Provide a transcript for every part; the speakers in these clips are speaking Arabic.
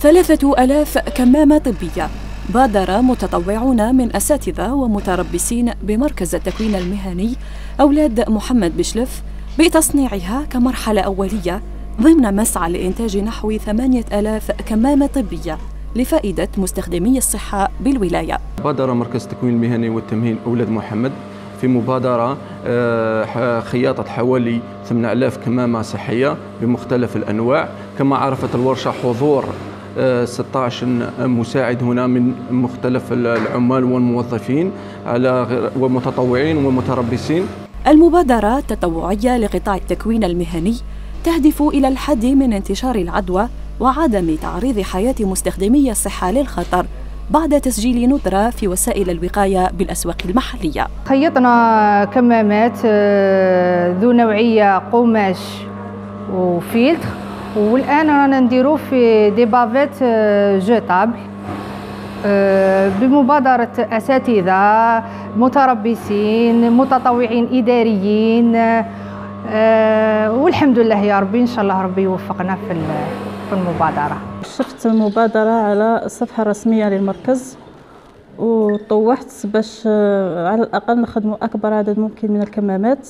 ثلاثة ألاف كمامة طبية. بادر متطوعون من أساتذة ومتربصين بمركز التكوين المهني أولاد محمد بشلف بتصنيعها كمرحلة أولية ضمن مسعى لإنتاج نحو ثمانية ألاف كمامة طبية لفائدة مستخدمي الصحة بالولاية. بادر مركز التكوين المهني والتمهين أولاد محمد في مبادرة آه، خياطة حوالي 8000 كمامة صحية بمختلف الأنواع. كما عرفت الورشة حضور 16 مساعد هنا من مختلف العمال والموظفين على ومتطوعين ومتربصين. المبادرة التطوعية لقطاع التكوين المهني تهدف إلى الحد من انتشار العدوى وعدم تعريض حياة مستخدمي الصحة للخطر بعد تسجيل ندرة في وسائل الوقاية بالأسواق المحلية. خيطنا كمامات آه، ذو نوعية قماش وفيلتر والآن رانا نديرو في des bavettes آه، jetables آه، بمبادرة أساتذة متربصين متطوعين إداريين. آه، والحمد لله يا ربي إن شاء الله ربي يوفقنا في المبادرة. شفت المبادرة على الصفحة الرسمية للمركز وطوحت باش على الأقل نخدموا أكبر عدد ممكن من الكمامات.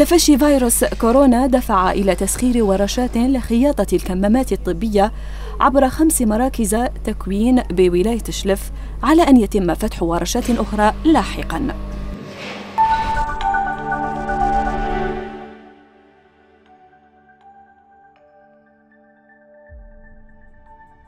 تفشي فيروس كورونا دفع إلى تسخير ورشات لخياطة الكمامات الطبية عبر خمس مراكز تكوين بولاية شلف على أن يتم فتح ورشات أخرى لاحقاً.